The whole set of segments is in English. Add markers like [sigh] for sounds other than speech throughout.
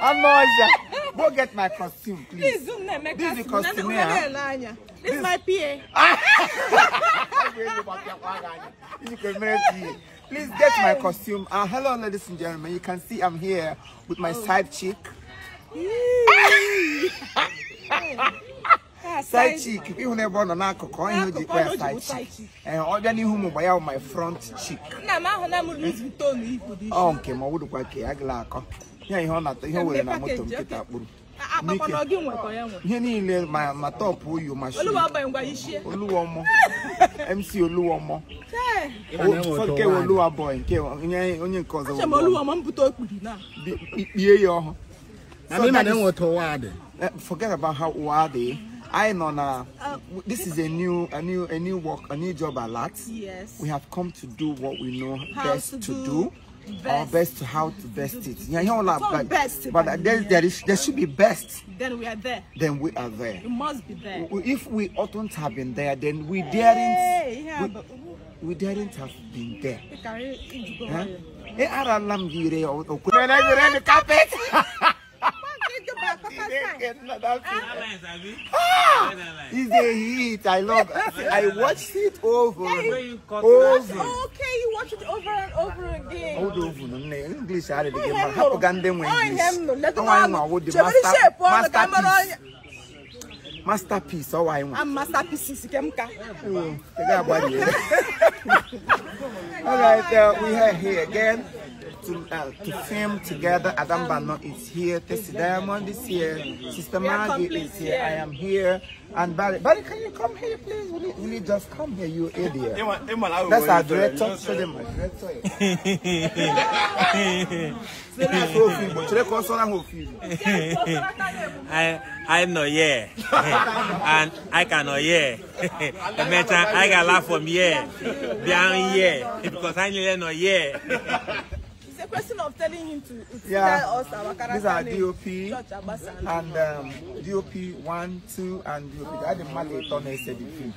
Amoja, go get my costume, please. Please, zoom na. This is the si, na- na- costume, na- yeah? na- anya. This is my PA. [laughs] Please get my costume. Uh, hello, ladies and gentlemen. You can see I'm here with my side chick. side cheek ịhụ na ebe ọ nọ n'akụkụ ihe o ji kwe ya side cheek ee ọ bịa n'ihu m mgbe ya bụ my front cheek ọ nke ma ọ wụrụkwa ka ya gịla akọ ya ihe ọ na-ata ihe o were na moto m kịta kpụrụ ihe niile ma ma top oyu ma shi oluwomo mc oluwomo nke oluwa boy nke onye nke ọzọ ikpie ya ọhụ forget about how ụwa dị I know now. This is a new, a new, a new work, a new job alert. Yes. We have come to do what we know How best to to, do do. Our best. best to how to best it. Yeah, you know, like, but, best, but but there, there is, there should be best. Then we are there. Then we are there. We must be there. If we oughtn't have been there, then we Hey, daren't, yeah, we, but- we daren't have been there. Nwayọ. Eh, arala m gị ire o- okwe- When I go on the carpet. [laughs] It's ah. ah! a hit. I love. I watched it over and over. Oh, okay, you watch it over and over again. Hold over. English, I did again. Oh, my happy them when English. Oh, I'm a wood master. Masterpiece. Masterpiece. Oh, I'm a masterpiece. Oh, [laughs] All right, uh, we are here again. To uh, to film together. Adam Bano is here. Tessie Diamond is here. Sister Maggie is here. I am here. And Barry, Barry, can you come here, please? Will you, will you just come here, you idiot? That's our director. Show them my director. Let's go film. But today, call someone who film. I I'm not here, and I cannot hear. the matter I got laugh from here, down here, because I need not here. A question of telling him to, Yeah. tell us our character These are name. DOP. Church and um, DOP one, two, and DOP. I didn't mind it on the film.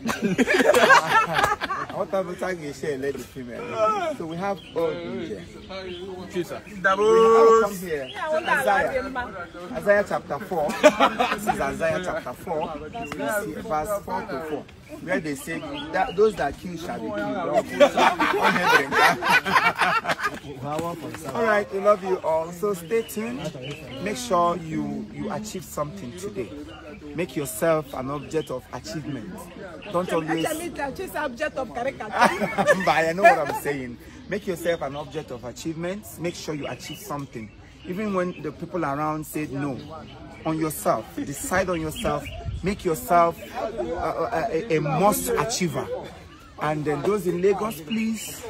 What time you share let the female? So we have all here. We have come here. Isaiah. Isaiah chapter 4. this is Isaiah chapter 4. You see verse 4 to 4. Where they say, that those that kill shall be killed. [laughs] all right, we love you all. So stay tuned. Make sure you, you achieve something today. Make yourself an object of achievement. Don't always. Just object of caricature. [laughs] but I know what I'm saying. Make yourself an object of achievement. Make sure you achieve something. Even when the people around said no, on yourself. Decide on yourself. Make yourself uh, a, a must achiever. And then those in Lagos, please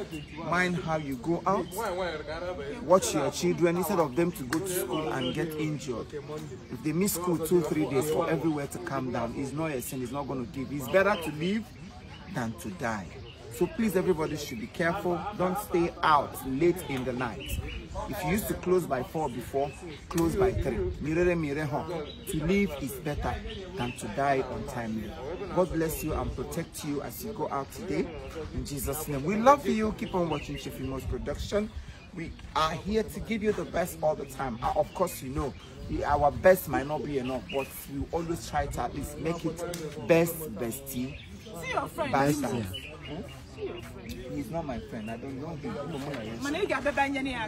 mind how you go out. Watch your children instead of them to go to school and get injured. If they miss school two, three days for everywhere to calm down, it's not a sin, it's not going to give. It's better to live than to die. So please, everybody should be careful. Don't stay out late in the night. If you used to close by four before, close by three. Mirere mire ho. To live is better than to die untimely. God bless you and protect you as you go out today. In Jesus' name. We love you. Keep on watching Chief Imo's production. We are here to give you the best all the time. Uh, Of course, you know, our best might not be enough, but we always try to at least make it best, bestie. See your friend. Bastard. He's not my friend. I don't know him.